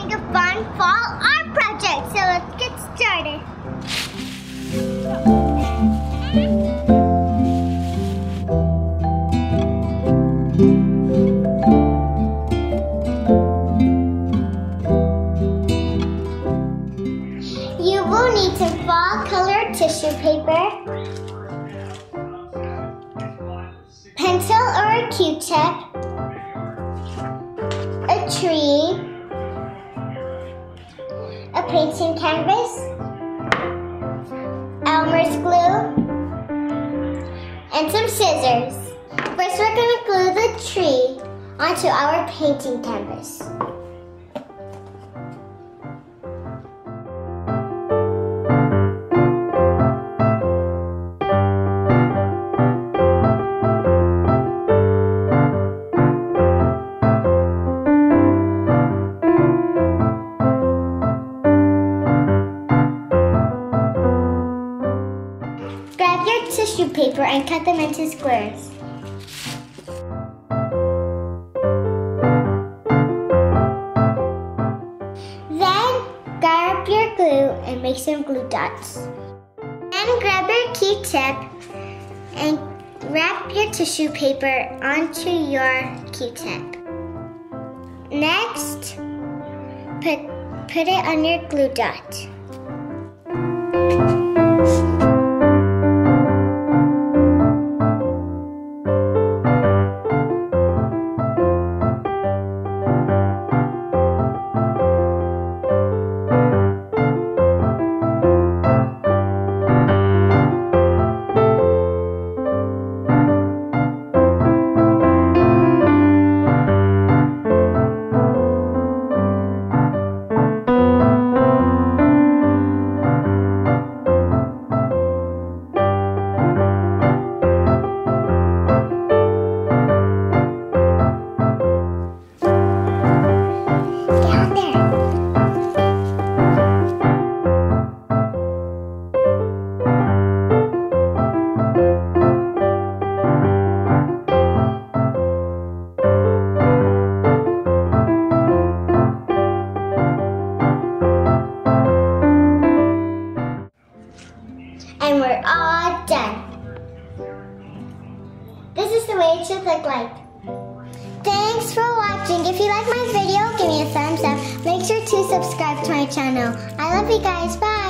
doing a fun fall art project. So let's get started. You will need some fall colored tissue paper, pencil or a Q-tip, a tree, a painting canvas, Elmer's glue, and some scissors. First, we're going to glue the tree onto our painting canvas. Tissue paper and cut them into squares. Then grab your glue and make some glue dots. Then grab your Q-tip and wrap your tissue paper onto your Q-tip. Next, put, put it on your glue dot. And we're all done. This is the way it should look like. Thanks for watching. If you like my video, give me a thumbs up. Make sure to subscribe to my channel. I love you guys. Bye.